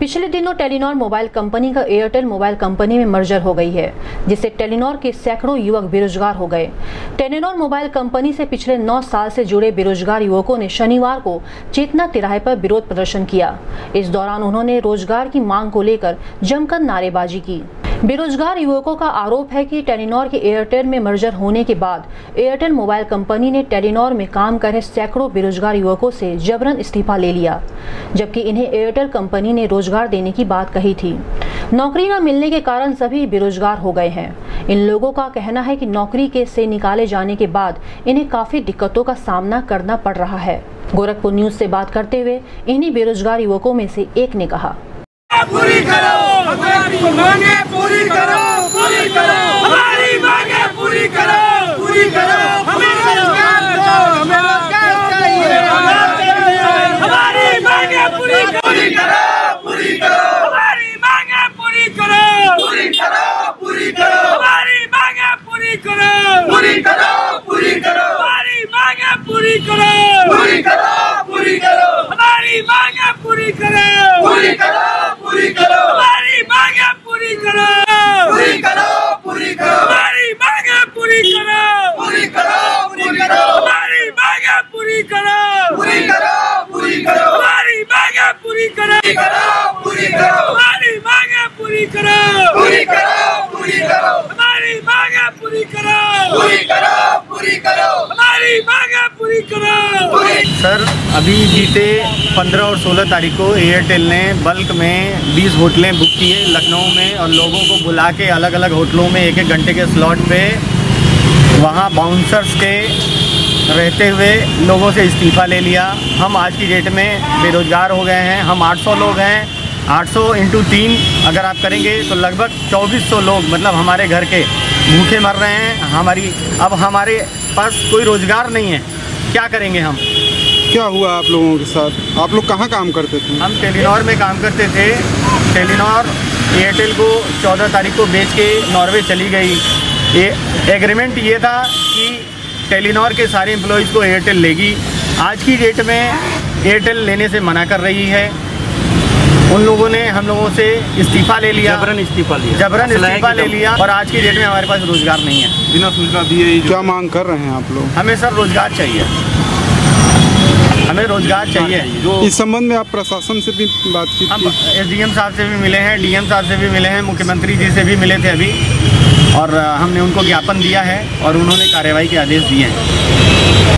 पिछले दिनों Telenor mobile company का एयरटेल मोबाइल कंपनी में मर्जर हो गई है, जिससे टेलीनॉर के सैकड़ों युवक बेरोजगार हो गए। टेलीनॉर मोबाइल कंपनी से पिछले नौ साल से जुड़े बेरोजगार युवकों ने शनिवार को चेतना तिराहे पर विरोध प्रदर्शन किया। इस दौरान उन्होंने रोज़गार की मांग को लेकर जमकर नारेबाजी की। बेरोजगार युवकों का आरोप है कि टेलीनॉर के एयरटेल में मर्जर होने के बाद एयरटेल मोबाइल कंपनी ने टेलीनॉर में काम कर रहे सैकड़ों बेरोजगार युवकों से जबरन इस्तीफा ले लिया, जबकि इन्हें एयरटेल कंपनी ने रोज़गार देने की बात कही थी। नौकरी न मिलने के कारण सभी बेरोजगार हो गए हैं। इन लोगों का कहना है कि नौकरी के से निकाले जाने के बाद इन्हें काफ़ी दिक्कतों का सामना करना पड़ रहा है। गोरखपुर न्यूज़ से बात करते हुए इन्हीं बेरोजगार युवकों में से एक ने कहा। पूरी करो मांगे पूरी करो पूरी करो हमारी मांगे पूरी करो पूरी करो पूरी पूरी करो पूरी पूरी करो पूरी करो पूरी करो पूरी करो पूरी करो पूरी करो पूरी करो हमारी मांगे पूरी करो पूरी करो पूरी करो हमारी मांगे पूरी करो पूरी करो पूरी करो हमारी मांगे पूरी करो पूरी करो पूरी करो हमारी मांगे पूरी करो पूरी करो पूरी करो हमारी मांगे पूरी करो पूरी करो हमारी मांगे पूरी करो पूरी करो पूरी करो हमारी मांगे पूरी करो पूरी करो पूरी करो हमारी मांगे पूरी करो सर अभी बीते 15 और 16 तारीख को एयरटेल ने बल्क में 20 होटलें बुक की है लखनऊ में और लोगों को बुला के अलग अलग होटलों में एक एक घंटे के स्लॉट पे वहाँ बाउंसर्स के रहते हुए लोगों से इस्तीफ़ा ले लिया। हम आज की डेट में बेरोज़गार हो गए हैं। हम 800 लोग हैं। 800 सौ इंटू तीन अगर आप करेंगे तो लगभग 2400 लोग मतलब हमारे घर के भूखे मर रहे हैं। हमारी अब हमारे पास कोई रोज़गार नहीं है। क्या करेंगे हम? क्या हुआ आप लोगों के साथ? आप लोग कहाँ काम करते थे? हम टेलीनॉर में काम करते थे। टेलीनॉर एयरटेल को 14 तारीख को बेच के नॉर्वे चली गई। ये एग्रीमेंट ये था कि टेलीनॉर के सारे एम्प्लॉयज़ को एयरटेल लेगी। आज की डेट में एयरटेल लेने से मना कर रही है। उन लोगों ने हम लोगों से इस्तीफ़ा ले लिया। जबरन इस्तीफा लिया। जबरन इस्तीफ़ा ले लिया और आज की डेट में हमारे पास रोज़गार नहीं है। बिना सूचना दिए ही क्या मांग कर रहे हैं आप लोग? हमें सर रोज़गार चाहिए। हमें रोज़गार चाहिए। जो इस संबंध में आप प्रशासन से भी बातचीत हम की एसडीएम साहब से भी मिले हैं डीएम साहब से भी मिले हैं मुख्यमंत्री जी से भी मिले थे अभी। और हमने उनको ज्ञापन दिया है और उन्होंने कार्रवाई के आदेश दिए हैं।